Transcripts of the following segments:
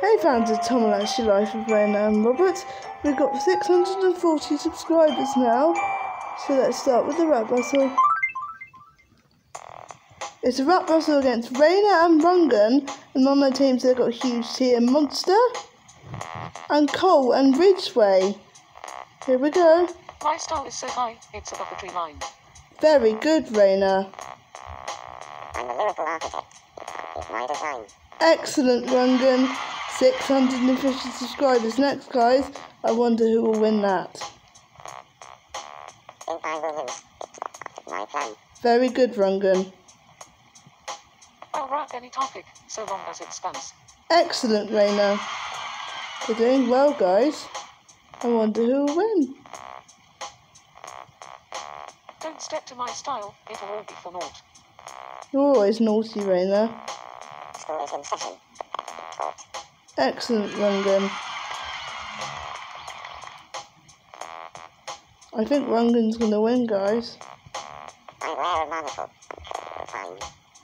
Hey fans of Tomodachi Life with Rainer and Robert. We've got 640 subscribers now. So let's start with the rap battle. It's a rap battle against Rainer and Rungan. And on their teams they've got Huge T and Monster. And Cole and Ridgeway. Here we go. My style is so high, it's above the tree line. Very good, Rainer. I'm a lyrical architect. It's my design. Excellent, Rungan. 650 subscribers next, guys. I wonder who will win that. Think I will lose. My plan. Very good, Rungan. I'll rap any topic, so long as it spans. Excellent, Rainer. You're doing well, guys. I wonder who will win. Don't step to my style, it'll all be for naught. You're always naughty, Rainer. School is in session. Excellent, Rungan. I think Rungan's gonna win, guys. I wear a monocle. Fine.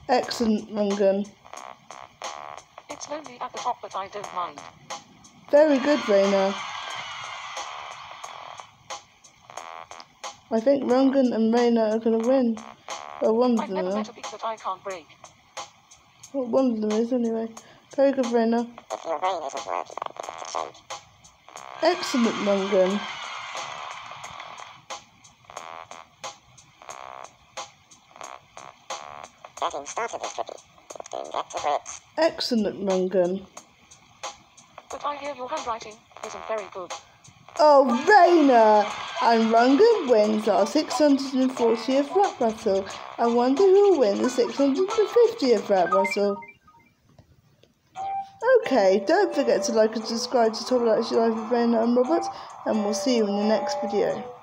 Excellent, Rungan. It's lonely at the top, but I don't mind. Very good, Rainer. I think Rungan and Rainer are gonna win. Well, one of I've them never met a beat that I can't break. Well, one of them is, anyway. Very good, Rainer. If your brain isn't working, it's a change. Excellent, Rungan. Getting started is tricky. Then get to. Excellent, Rungan. But I hear your handwriting isn't very good. Oh, Rainer! And Rungan wins our 640th rap battle. I wonder who will win the 650th rap battle. Okay, don't forget to like and subscribe to Tomodachi Life with Rainer and Robert, and we'll see you in the next video.